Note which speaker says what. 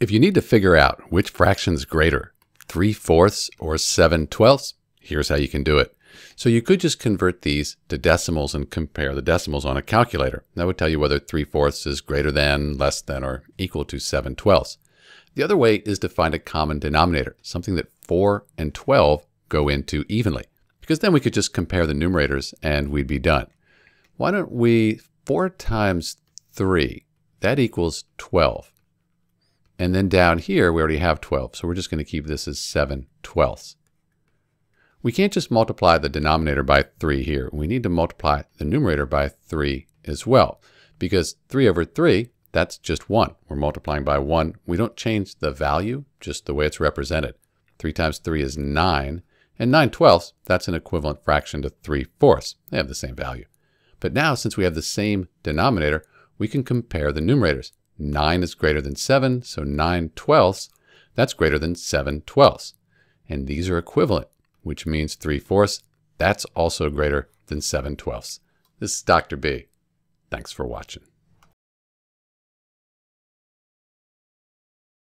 Speaker 1: If you need to figure out which fraction is greater, 3 fourths or 7 twelfths, here's how you can do it. So you could just convert these to decimals and compare the decimals on a calculator. That would tell you whether 3 fourths is greater than, less than, or equal to 7 twelfths. The other way is to find a common denominator, something that 4 and 12 go into evenly, because then we could just compare the numerators and we'd be done. Why don't we, 4 times 3, that equals 12. And then down here, we already have 12, so we're just going to keep this as 7 twelfths. We can't just multiply the denominator by 3 here. We need to multiply the numerator by 3 as well, because 3 over 3, that's just 1. We're multiplying by 1. We don't change the value, just the way it's represented. 3 times 3 is 9, and 9 twelfths, that's an equivalent fraction to 3 fourths. They have the same value. But now, since we have the same denominator, we can compare the numerators. 9 is greater than 7, so 9 twelfths, that's greater than 7 twelfths. And these are equivalent, which means 3 fourths, that's also greater than 7 twelfths. This is Dr. B. Thanks for watching.